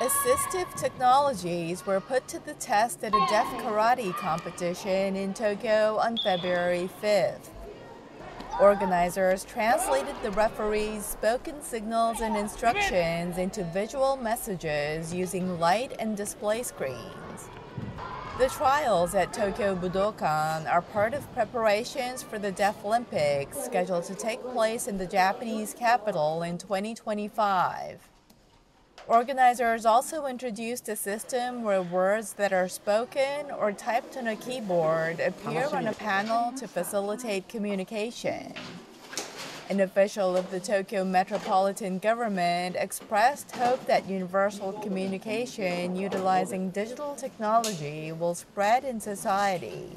Assistive technologies were put to the test at a deaf karate competition in Tokyo on February 5th. Organizers translated the referee's spoken signals and instructions into visual messages using light and display screens. The trials at Tokyo Budokan are part of preparations for the Deaflympics scheduled to take place in the Japanese capital in 2025. Organizers also introduced a system where words that are spoken or typed on a keyboard appear on a panel to facilitate communication. An official of the Tokyo Metropolitan Government expressed hope that universal communication utilizing digital technology will spread in society.